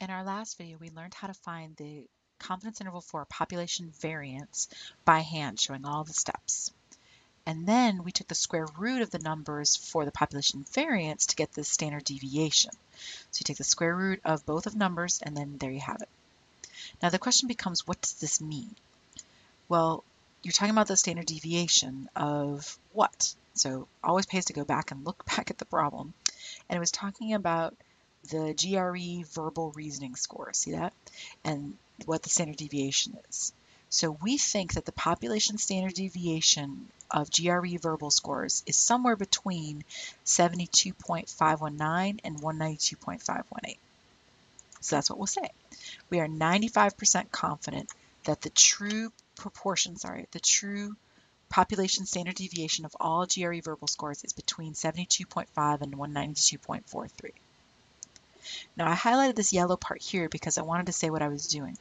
In our last video, we learned how to find the confidence interval for population variance by hand, showing all the steps. And then we took the square root of the numbers for the population variance to get the standard deviation. So you take the square root of both of numbers, and then there you have it. Now the question becomes, what does this mean? Well, you're talking about the standard deviation of what? So always pays to go back and look back at the problem. And it was talking about the GRE verbal reasoning score, see that? And what the standard deviation is. So we think that the population standard deviation of GRE verbal scores is somewhere between 72.519 and 192.518. So that's what we'll say. We are 95% confident that the true proportion, sorry, the true population standard deviation of all GRE verbal scores is between 72.5 and 192.43. Now I highlighted this yellow part here because I wanted to say what I was doing.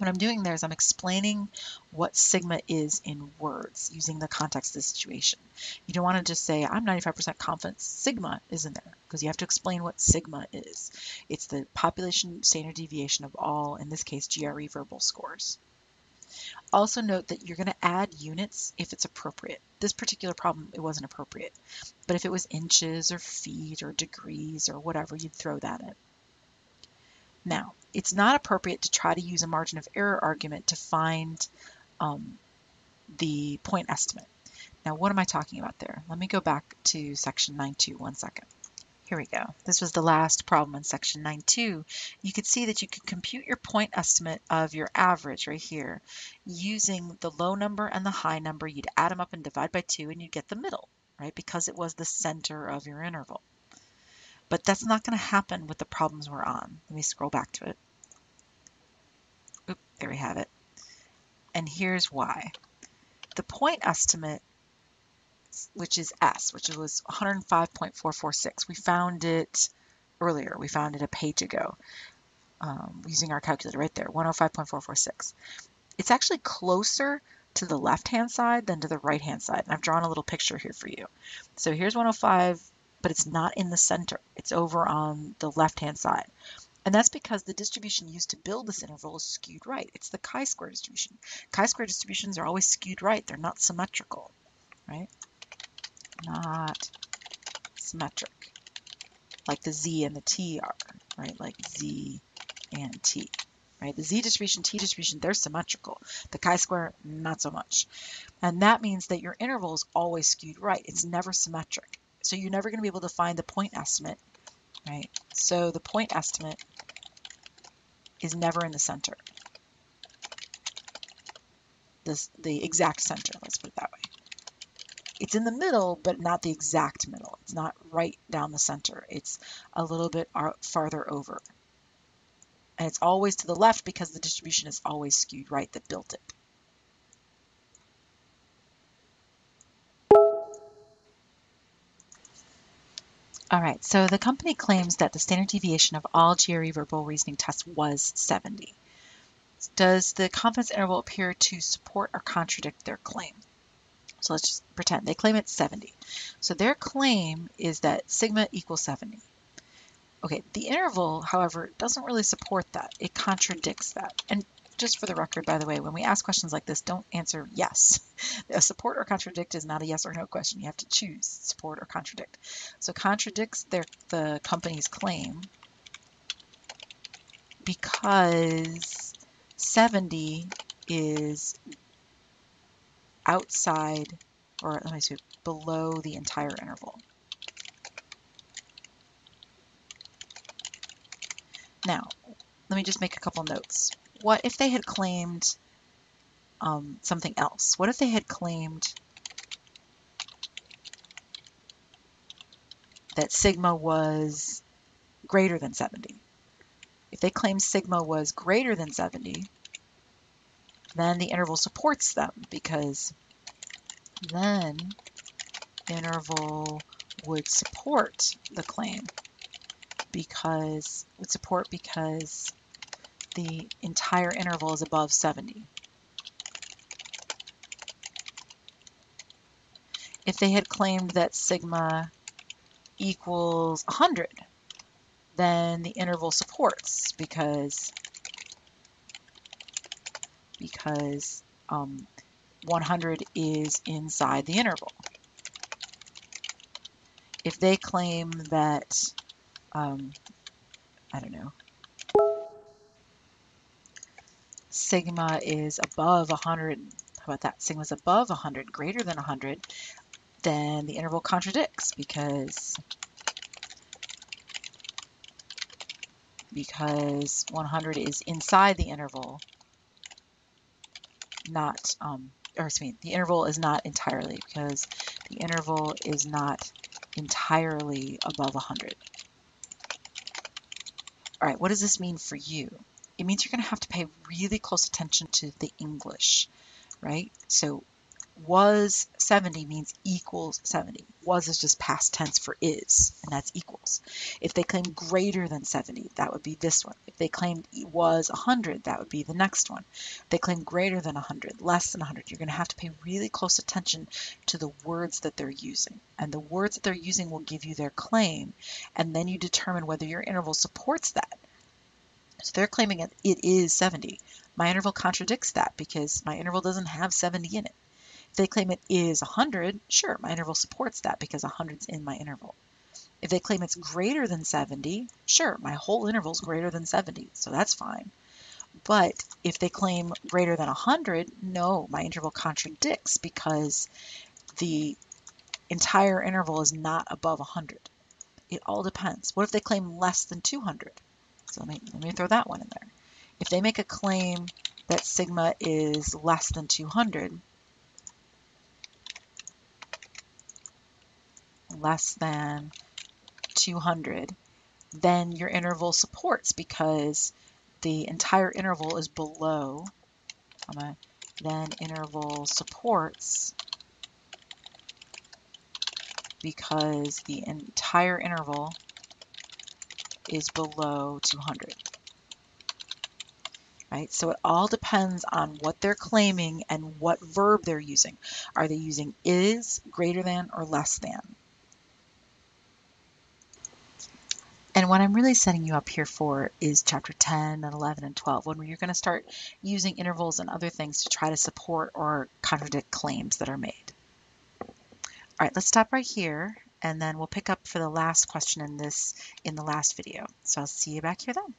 What I'm doing there is I'm explaining what sigma is in words using the context of the situation. You don't want to just say, I'm 95% confident sigma is in there because you have to explain what sigma is. It's the population standard deviation of all, in this case, GRE verbal scores. Also note that you're going to add units if it's appropriate. This particular problem, it wasn't appropriate. But if it was inches or feet or degrees or whatever, you'd throw that in. Now, it's not appropriate to try to use a margin of error argument to find um, the point estimate. Now, what am I talking about there? Let me go back to section 9.2 one second. Here we go. This was the last problem in section 9.2. You could see that you could compute your point estimate of your average right here using the low number and the high number. You'd add them up and divide by 2 and you'd get the middle, right? Because it was the center of your interval. But that's not going to happen with the problems we're on. Let me scroll back to it. Oop, there we have it. And here's why. The point estimate which is S, which was 105.446. We found it earlier. We found it a page ago um, using our calculator right there, 105.446. It's actually closer to the left-hand side than to the right-hand side. And I've drawn a little picture here for you. So here's 105, but it's not in the center. It's over on the left-hand side. And that's because the distribution used to build this interval is skewed right. It's the chi-square distribution. Chi-square distributions are always skewed right. They're not symmetrical, right? Not symmetric, like the z and the t are, right? Like z and t, right? The z distribution, t distribution, they're symmetrical. The chi-square, not so much. And that means that your interval is always skewed right. It's never symmetric. So you're never going to be able to find the point estimate, right? So the point estimate is never in the center. This, the exact center, let's put it that way. It's in the middle, but not the exact middle. It's not right down the center. It's a little bit farther over. And it's always to the left because the distribution is always skewed right that built it. All right, so the company claims that the standard deviation of all GRE verbal reasoning tests was 70. Does the confidence interval appear to support or contradict their claim? So let's just pretend they claim it's 70. So their claim is that sigma equals 70. Okay, the interval, however, doesn't really support that. It contradicts that. And just for the record, by the way, when we ask questions like this, don't answer yes. A support or contradict is not a yes or no question. You have to choose support or contradict. So contradicts their the company's claim because 70 is outside, or let me see, below the entire interval. Now, let me just make a couple notes. What if they had claimed um, something else? What if they had claimed that sigma was greater than 70? If they claimed sigma was greater than 70, then the interval supports them because then interval would support the claim because would support because the entire interval is above 70. If they had claimed that sigma equals 100, then the interval supports because because um, 100 is inside the interval. If they claim that, um, I don't know, sigma is above 100, how about that? Sigma is above 100, greater than 100, then the interval contradicts because because 100 is inside the interval, not, um, or excuse me, the interval is not entirely because the interval is not entirely above 100. All right, what does this mean for you? It means you're going to have to pay really close attention to the English, right? So was 70 means equals 70. Was is just past tense for is, and that's equals. If they claim greater than 70, that would be this one. If they claimed was 100, that would be the next one. If they claim greater than 100, less than 100, you're going to have to pay really close attention to the words that they're using. And the words that they're using will give you their claim, and then you determine whether your interval supports that. So they're claiming it, it is 70. My interval contradicts that because my interval doesn't have 70 in it. If they claim it is 100, sure, my interval supports that because 100 is in my interval. If they claim it's greater than 70, sure, my whole interval is greater than 70, so that's fine. But if they claim greater than 100, no, my interval contradicts because the entire interval is not above 100. It all depends. What if they claim less than 200? So let me, let me throw that one in there. If they make a claim that sigma is less than 200, less than 200, then your interval supports because the entire interval is below, comma, then interval supports because the entire interval is below 200. Right? So it all depends on what they're claiming and what verb they're using. Are they using is, greater than, or less than? What I'm really setting you up here for is chapter 10 and 11 and 12, when you're going to start using intervals and other things to try to support or contradict claims that are made. All right, let's stop right here, and then we'll pick up for the last question in this in the last video. So I'll see you back here then.